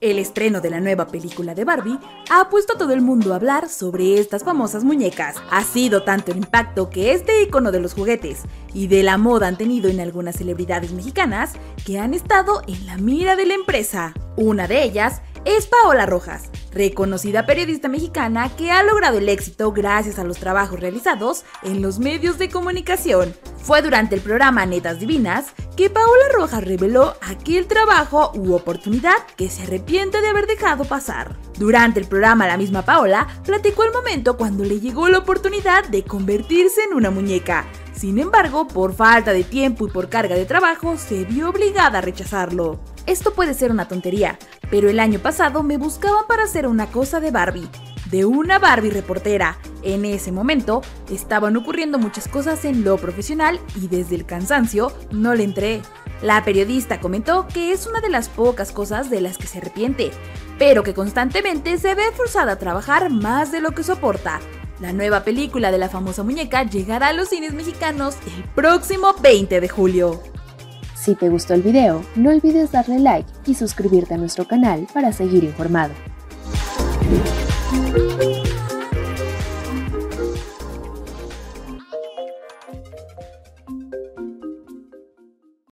El estreno de la nueva película de Barbie ha puesto a todo el mundo a hablar sobre estas famosas muñecas. Ha sido tanto el impacto que este icono de los juguetes y de la moda han tenido en algunas celebridades mexicanas que han estado en la mira de la empresa. Una de ellas es Paola Rojas, reconocida periodista mexicana que ha logrado el éxito gracias a los trabajos realizados en los medios de comunicación. Fue durante el programa Netas Divinas que Paola Rojas reveló aquel trabajo u oportunidad que se arrepiente de haber dejado pasar. Durante el programa la misma Paola platicó el momento cuando le llegó la oportunidad de convertirse en una muñeca. Sin embargo, por falta de tiempo y por carga de trabajo, se vio obligada a rechazarlo. Esto puede ser una tontería, pero el año pasado me buscaban para hacer una cosa de Barbie, de una Barbie reportera. En ese momento estaban ocurriendo muchas cosas en lo profesional y desde el cansancio no le entré. La periodista comentó que es una de las pocas cosas de las que se arrepiente, pero que constantemente se ve forzada a trabajar más de lo que soporta. La nueva película de la famosa muñeca llegará a los cines mexicanos el próximo 20 de julio. Si te gustó el video, no olvides darle like y suscribirte a nuestro canal para seguir informado.